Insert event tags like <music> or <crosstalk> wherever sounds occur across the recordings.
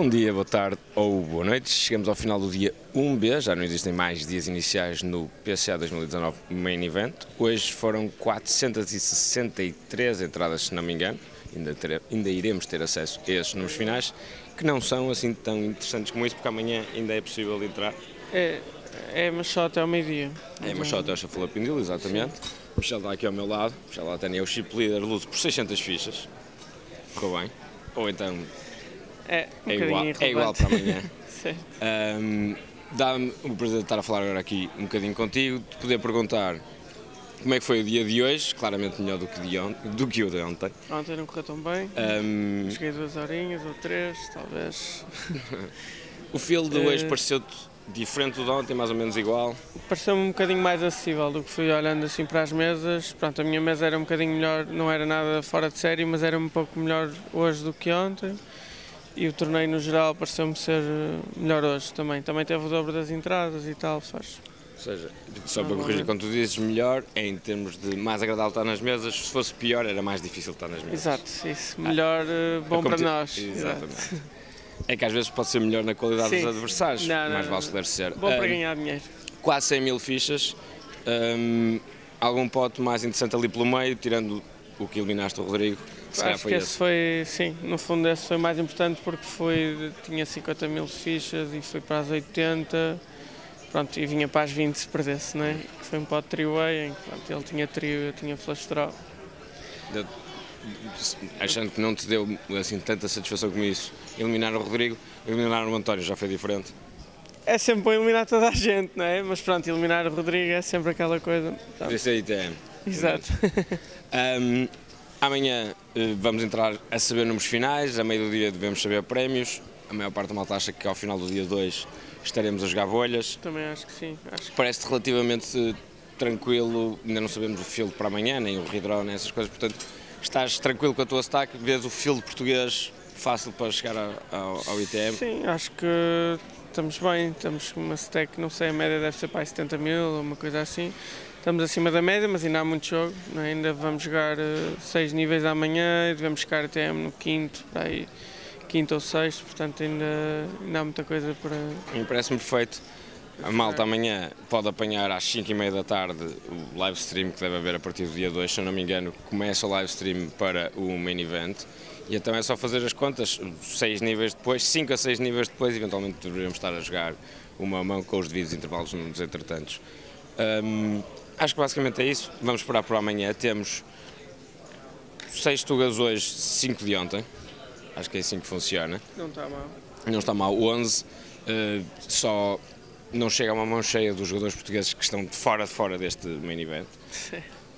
Bom dia, boa tarde ou boa noite. Chegamos ao final do dia 1B, já não existem mais dias iniciais no PCA 2019 Main Event. Hoje foram 463 entradas, se não me engano. Ainda, ter, ainda iremos ter acesso a esses números finais, que não são assim tão interessantes como isso, porque amanhã ainda é possível entrar. É, é mas só até ao meio-dia. É, mas só até ao Chafalapindil, exatamente. Sim. Michel está aqui ao meu lado. Michel Latani é o chip leader, luto por 600 fichas. Correu bem. Ou então é, um é, igual, é igual para amanhã. <laughs> um, Dá-me o prazer de estar a falar agora aqui um bocadinho contigo, de poder perguntar como é que foi o dia de hoje, claramente melhor do que, de on do que o de ontem. Ontem não correu tão bem, um... cheguei duas horinhas ou três, talvez. <laughs> o feel de hoje uh... pareceu-te diferente do de ontem, mais ou menos igual? Pareceu-me um bocadinho mais acessível do que fui olhando assim para as mesas. Pronto, a minha mesa era um bocadinho melhor, não era nada fora de série, mas era um pouco melhor hoje do que ontem. E o torneio no geral pareceu-me ser eh, melhor hoje também. Também teve o dobro das entradas e tal, faz. Ou seja, só para corrigir, quando tu dizes melhor, é em termos de mais agradável estar nas mesas, se fosse pior era mais difícil estar nas mesas. Exato, isso. Melhor, ah, bom para nós. Exatamente. Exato. É que às vezes pode ser melhor na qualidade Sim. dos adversários, não, não, mais vale esclarecer. Bom um, para ganhar dinheiro. Quase 100 mil fichas, um, algum pote mais interessante ali pelo meio, tirando o que eliminaste o Rodrigo. Que Acho foi que esse, esse foi, sim, no fundo esse foi mais importante porque foi, tinha 50 mil fichas e foi para as 80, pronto, e vinha para as 20 se perdesse, né? Foi um pote trio-way, em que pronto, ele tinha trio, eu tinha flash draw. Achando que não te deu assim tanta satisfação como isso, eliminar o Rodrigo, eliminar o António já foi diferente? É sempre bom eliminar toda a gente, não é? Mas pronto, eliminar o Rodrigo é sempre aquela coisa. Esse aí tem. Exato. <laughs> Um, amanhã uh, vamos entrar a saber números finais, a meio do dia devemos saber prémios. A maior parte da malta acha que ao final do dia 2 estaremos a jogar bolhas. Também acho que sim. Acho que... Parece-te relativamente tranquilo, ainda não sabemos o field para amanhã, nem o reddraw, nem essas coisas, portanto estás tranquilo com a tua stack, vês o field português fácil para chegar ao, ao ITM? Sim, acho que estamos bem, estamos com uma stack, não sei, a média deve ser para 70 mil, ou uma coisa assim. Estamos acima da média, mas ainda há muito jogo. É? Ainda vamos jogar uh, seis níveis amanhã e devemos chegar até no quinto, para aí, quinto ou sexto, portanto ainda, ainda há muita coisa para. Me parece-me perfeito. A malta amanhã pode apanhar às 5 e meia da tarde o live stream que deve haver a partir do dia 2, se eu não me engano, começa o live stream para o main event. E então é só fazer as contas, 6 níveis depois, 5 a 6 níveis depois, eventualmente deveríamos estar a jogar uma mão com os devidos intervalos nos entretantos. Um, Acho que basicamente é isso. Vamos esperar por amanhã. Temos 6 tugas hoje, 5 de ontem. Acho que é assim que funciona. Não está mal. Não está mal. 11. Uh, eh, só não chega a uma mão cheia dos jogadores portugueses que estão de fora de fora deste main event.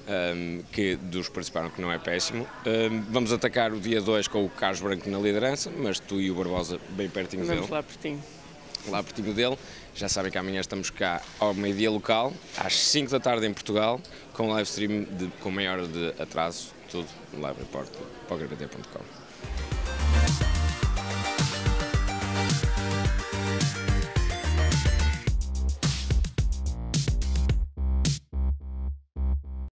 Um, que dos participaram que não é péssimo. Um, vamos atacar o dia 2 com o Carlos Branco na liderança, mas tu e o Barbosa bem pertinho vamos dele. Vamos lá pertinho lá pertinho dele. Já sabem que amanhã estamos cá ao meio-dia local, às 5 da tarde em Portugal, com live stream de, com meia hora de atraso, tudo no live report.